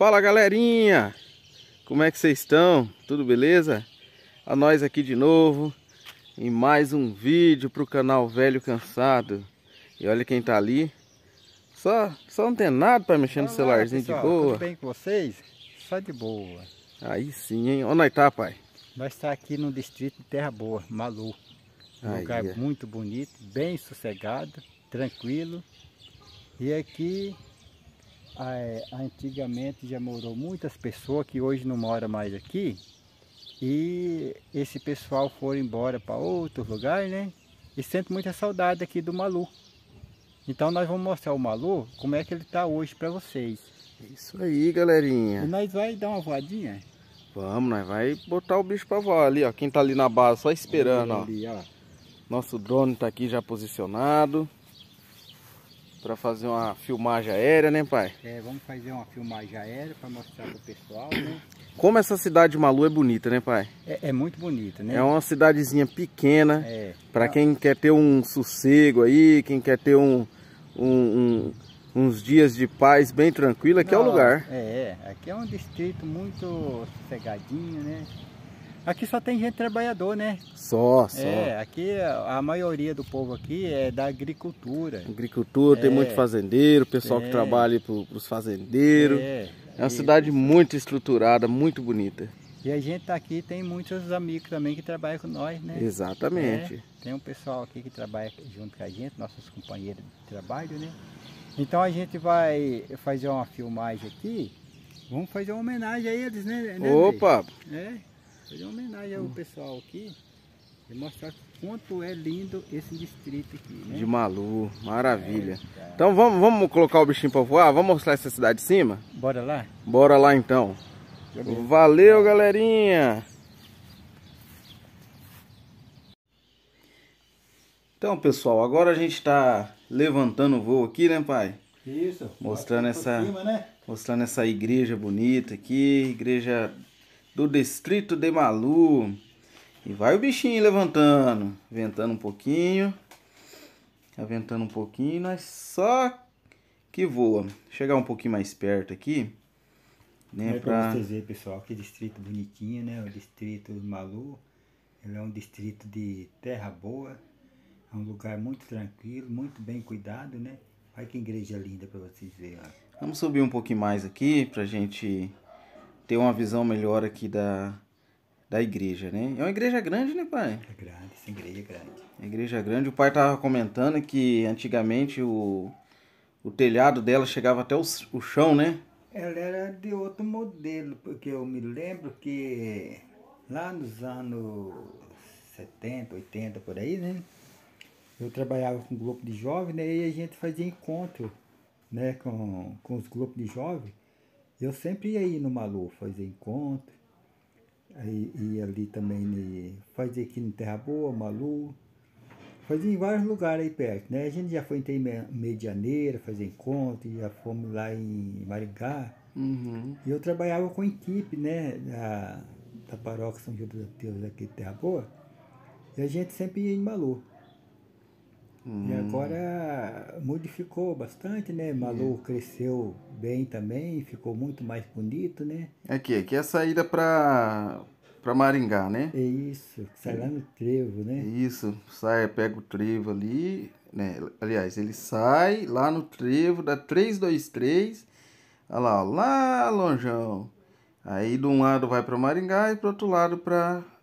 Fala galerinha, como é que vocês estão? Tudo beleza? A nós aqui de novo em mais um vídeo para o canal Velho Cansado. E olha quem tá ali, só, só não tem nada para mexer no Olá, celularzinho pessoal, de boa. Tudo bem com vocês? Só de boa. Aí sim, hein? Onde nós tá, pai? Nós está aqui no distrito de Terra Boa, Malu. Um Aí, lugar é. muito bonito, bem sossegado, tranquilo. E aqui, é, antigamente já morou muitas pessoas que hoje não moram mais aqui. E esse pessoal foram embora para outro lugar, né? E sente muita saudade aqui do Malu. Então nós vamos mostrar o Malu, como é que ele está hoje para vocês. Isso aí, E galerinha. nós vai dar uma voadinha? Vamos, nós vai botar o bicho pra voar ali, ó. Quem tá ali na base só esperando, ó. Ali, ó. Nosso drone tá aqui já posicionado. Pra fazer uma filmagem aérea, né, pai? É, vamos fazer uma filmagem aérea para mostrar pro pessoal, né? Como essa cidade de Malu é bonita, né, pai? É, é muito bonito, né? É uma cidadezinha pequena. É. Pra quem quer ter um sossego aí, quem quer ter um, um- um- uns dias de paz bem tranquilo, aqui é o lugar. É, é. Aqui é um distrito muito sossegadinho, né? Aqui só tem gente trabalhador, né? Só, só. É, aqui a maioria do povo aqui é da agricultura. Agricultura, tem É. muito fazendeiro, pessoal que É. trabalha aí pro, pros fazendeiros. É, É uma e- cidade muito estruturada, muito bonita. E a gente tá aqui, tem muitos amigos também que trabalham com nós, né? Exatamente. É, tem um pessoal aqui que trabalha junto com a gente, nossos companheiros de trabalho, né? Então a gente vai fazer uma filmagem aqui. Vamos fazer uma homenagem a eles, né? né? Opa, É, fazer uma homenagem ao pessoal aqui e mostrar quanto é lindo esse distrito aqui, né? de Malu, maravilha. tá. Então vamos, vamos colocar o bichinho pra voar? Vamos mostrar essa cidade de cima? Bora lá? Bora lá então. Valeu, galerinha! Então, pessoal, agora a gente está levantando o voo aqui, né, pai? Isso. Mostrando Mostra essa- cima, né? Mostrando essa igreja bonita aqui, igreja do distrito de Malu. E vai o bichinho levantando, ventando um pouquinho, aventando um pouquinho, nós só que voa. Chegar um pouquinho mais perto aqui, né, É pra... pra vocês verem, pessoal, que distrito bonitinho, né? O distrito do Malu. Ele é um distrito de terra boa. É um lugar muito tranquilo, muito bem cuidado, né? Olha que igreja linda pra vocês verem, ó. Vamos subir um pouquinho mais aqui pra gente ter uma visão melhor aqui da, da igreja, né? É uma igreja grande, né, pai? É grande, essa igreja é grande. A igreja grande. O pai tava comentando que antigamente o, o telhado dela chegava até o, o chão, né? Ela era de outro modelo, porque eu me lembro que lá nos anos 70, 80, por aí, né? Eu trabalhava com um grupo de jovens, né? E a gente fazia encontro, né? Com, com os grupos de jovens. Eu sempre ia ir no Malu fazer encontro. Aí ia ali também, fazia aqui no Terra Boa, Malu. Fazia em vários lugares aí perto, né? A gente já foi em Me- Medianeira fazer encontro, já fomos lá em Maringá. Uhum. E eu trabalhava com equipe, né? Da, da paróquia São Judas Deus aqui de Terra Boa. E a gente sempre ia em Malu. E agora modificou bastante, né? Malu cresceu bem também, ficou muito mais bonito, né? Aqui, aqui é a saída pra, pra Maringá, né? É isso, sai lá no trevo, né? Isso, sai, pega o trevo ali, né? Aliás, ele sai lá no trevo, dá 323, olha lá, ó, lá longeão. Aí de um lado vai pra Maringá e pro outro lado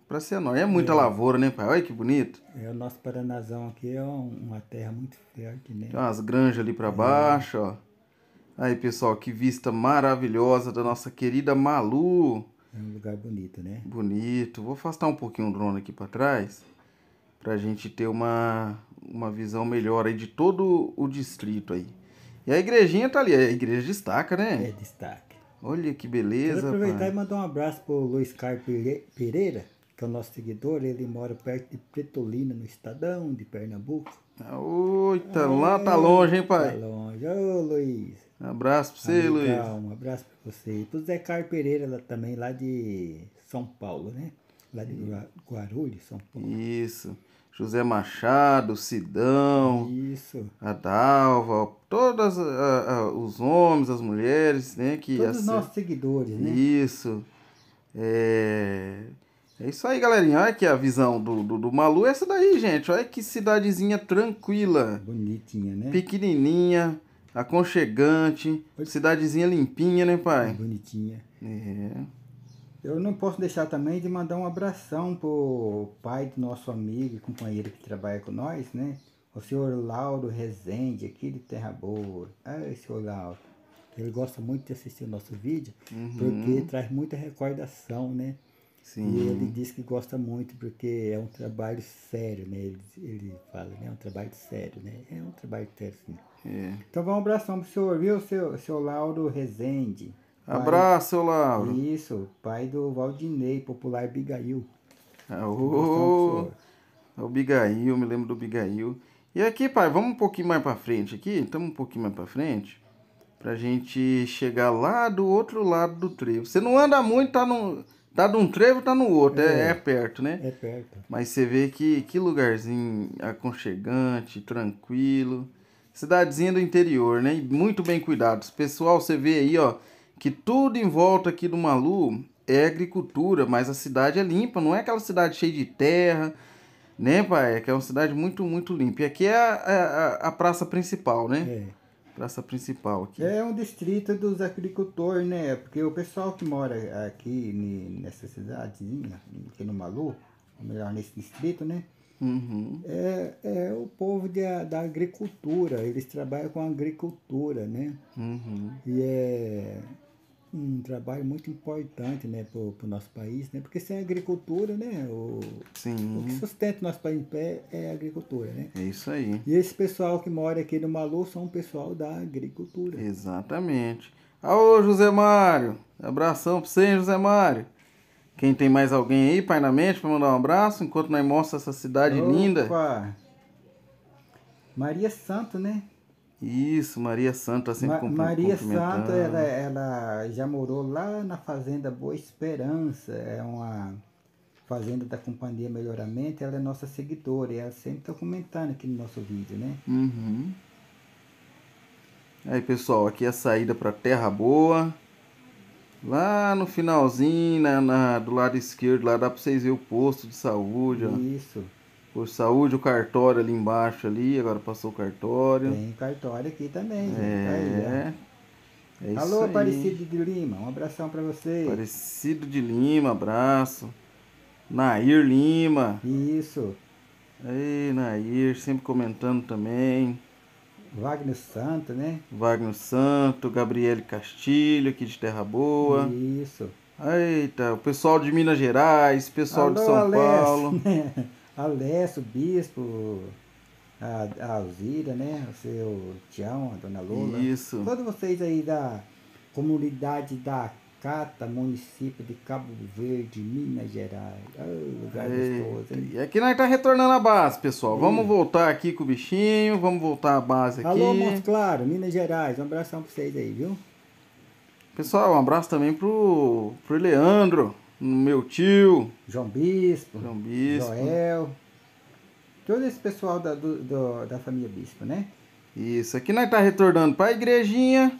pra, pra Cianorte. É muita lavoura, né, pai? Olha que bonito. É, o nosso Paranazão aqui é um- uma terra muito fértil, né? Tem umas granjas ali pra baixo, ó. Aí, pessoal, que vista maravilhosa da nossa querida Malu. É um lugar bonito, né? Bonito. Vou afastar um pouquinho o drone aqui pra trás. Pra gente ter uma, uma visão melhor aí de todo o distrito aí. E a igrejinha tá ali. A igreja destaca, É né? destaque. Olha que Quero beleza, aproveitar pai. e mandar um abraço pro Luiz Carlos Pere- Pereira, que é o nosso seguidor. Ele mora perto de Pretolina, no Estadão de Pernambuco. Eita, lá tá longe, hein, Tá pai? longe. Ô, Luiz. Abraço pra você, Luiz. Um abraço pra você. E pro Zé Carlos Pereira lá, também, lá de São Paulo, né? Lá de Gua- Guarulhos, São Paulo. Isso. José Machado, Sidão, Isso. a Dalva, todos os homens, as mulheres, né? Que Todos os nossos seguidores, né? Isso. É... é isso aí, galerinha. Olha aqui a visão do, do, do Malu. É essa daí, gente. Olha que cidadezinha tranquila. Bonitinha, né? Pequenininha, aconchegante. Cidadezinha limpinha, né, pai? Bonitinha. É. Eu não posso deixar também de mandar um abração pro pai do nosso amigo e companheiro que trabalha com nós, né? O senhor Lauro Rezende, aqui de Terra Boa. Ah, senhor Lauro. Ele gosta muito de assistir o nosso vídeo, porque traz muita recordação, né? Sim. E ele diz que gosta muito porque é um trabalho sério, né? Ele, ele fala, né? É um trabalho sério, né? É um trabalho sério, sim. É. Então, vamos um abração pro senhor, viu, seu, seu Lauro Rezende. Pai- Abraço, seu Lauro. Isso, pai do Valdinei, popular Abigail. Ah, senhor. É o Bigail, me lembro do Bigail. E aqui, pai, vamos um pouquinho mais pra frente aqui. Estamos um pouquinho mais pra frente. Pra gente chegar lá do outro lado do trevo. Você não anda muito, tá num, tá de um trevo, tá no outro. É, É. é perto, né? É perto. Mas você vê que, que lugarzinho aconchegante, tranquilo. Cidadezinha do interior, né? E muito bem cuidados. Pessoal, você vê aí, ó, que tudo em volta aqui do Malu é agricultura, mas a cidade é limpa, não é aquela cidade cheia de terra, né, pai? É que é uma cidade muito, muito limpa. E aqui é a, a, a praça principal, né? É. Praça principal aqui. É um distrito dos agricultores, né? Porque o pessoal que mora aqui nessa cidadezinha, aqui no Malu, ou melhor, nesse distrito, né? Uhum. É, é o povo de, da agricultura. Eles trabalham com agricultura, né? Uhum. E é um trabalho muito importante, né, para o nosso país, né? Porque sem agricultura, né, o, o que Sim, sustenta o nosso país em pé é a agricultura, né? é isso aí. E esse pessoal que mora aqui no Malu são o pessoal da agricultura. Exatamente. Alô, José Mário. Abração pra você, José Mário. Quem tem mais alguém aí, pai na mente, pra mandar um abraço, enquanto nós mostra essa cidade linda. Opa! Maria Santo, né? Isso, Maria Santa sempre Ma- Maria. Santo, ela, ela já morou lá na fazenda Boa Esperança, é uma fazenda da Companhia Melhoramento, ela é nossa seguidora, e ela sempre está comentando aqui no nosso vídeo, né? Uhum. Aí, pessoal, aqui é a saída para Terra Boa. Lá no finalzinho, na, na- do lado esquerdo, lá dá para vocês verem o posto de saúde, ó. Isso, Por saúde, o cartório ali embaixo ali, agora passou o cartório. tem cartório aqui também. Aí, É. É ó. isso Alô, aí. Aparecido de Lima, um abração para você. Aparecido de Lima, abraço. Nair Lima. Isso, Ei, Nair, sempre comentando também. Wagner Santo, né? Wagner Santo, Gabriele Castilho, aqui de Terra Boa. Isso. Eita, o pessoal de Minas Gerais, pessoal de Alô, São Alessio. Paulo. Alessio, Bispo, a, a Alzira, né? O seu Tião, a Dona Lula. Isso. Todos vocês aí da comunidade da Cata, município de Cabo Verde, Minas Gerais. Ah, lugar gostoso, hein? E aqui nós tá retornando à base, pessoal. Vamos voltar aqui com o bichinho, vamos voltar à base aqui. Alô, Monte Claro, Minas Gerais. Um abração pra vocês aí, viu? Pessoal, um abraço também pro, pro Leandro, meu tio, João Bispo, João Bispo. Joel. Todo esse pessoal da, do- do- da família Bispo, né? Isso, aqui nós tá retornando pra igrejinha,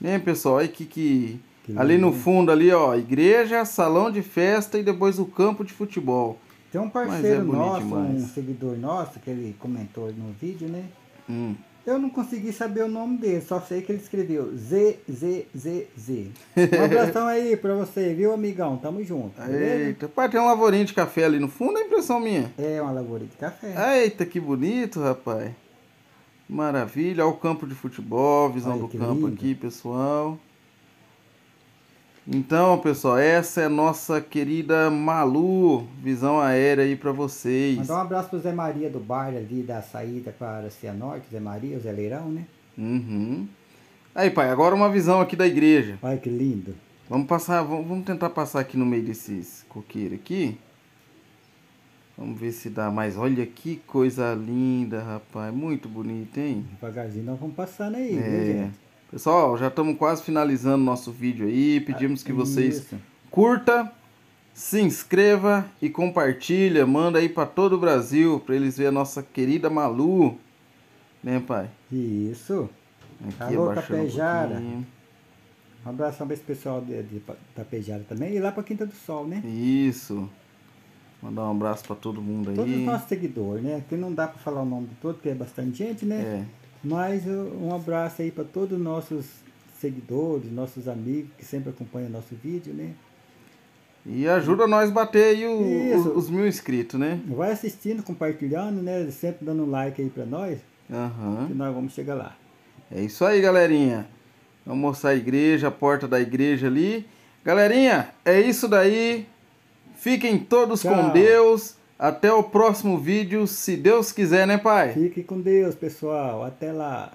né, pessoal? Aí que, que Que ali no fundo ali, ó, igreja, salão de festa e depois o campo de futebol. Tem um Mas parceiro é nosso, demais. um seguidor nosso, que ele comentou no vídeo, né? Hum. Eu não consegui saber o nome dele, só sei que ele escreveu ZZZZ. Um abração aí pra você, viu, amigão? Tamo junto. Eita, pai, tem uma lavourinha de café ali no fundo, é impressão minha. É uma lavoura de café. Eita, que bonito, rapaz. Maravilha, olha o campo de futebol, visão Olha do campo lindo. aqui, pessoal. Então, pessoal, essa é nossa querida Malu, visão aérea aí pra vocês. Mandar um abraço pro Zé Maria do bairro ali da saída para Cianorte, Zé Maria, o Zé Leirão, né? Uhum. Aí, pai, agora uma visão aqui da igreja. Olha que lindo. Vamos passar, vamos, vamos tentar passar aqui no meio desses coqueiros aqui. Vamos ver se dá mais. Olha que coisa linda, rapaz. Muito bonito, hein? Devagarzinho nós vamos passando aí, É. gente? Pessoal, já estamos quase finalizando nosso vídeo aí. Pedimos que vocês Isso. curta, se inscreva e compartilha, manda aí para todo o Brasil, para eles verem a nossa querida Malu. Né, pai? Isso. Aqui Alô, abaixando Tapejara. um. Um abração para esse pessoal de, de Tapejara também. E lá para Quinta do Sol, né? Isso. Mandar um abraço para todo mundo Todos os aí. nossos seguidores, né? Que não dá para falar o nome de todos, porque é bastante gente, né? É. Mas uh, um abraço aí para todos os nossos seguidores, nossos amigos que sempre acompanham nosso vídeo, né? E ajuda nós a bater aí o- os, os mil inscritos, né? Vai assistindo, compartilhando, né? Sempre dando um like aí para nós, Aham. que nós vamos chegar lá. É isso aí, galerinha. Vamos mostrar a igreja, a porta da igreja ali. Galerinha, é isso daí. Fiquem todos com Tchau. Deus. Até o próximo vídeo, se Deus quiser, né, pai? Fique com Deus, pessoal. Até lá.